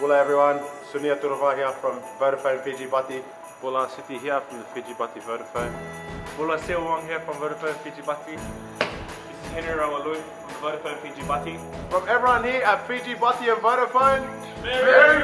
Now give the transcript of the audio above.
Bula everyone, Sunia Turuva here from Vodafone Fiji Bati. Bula City here from the Fiji Bati Vodafone. Bula Wong here from Vodafone Fiji Bati. This is Henry Ramalui from Vodafone Fiji Bati. From everyone here at Fiji Bati and Vodafone, Merry,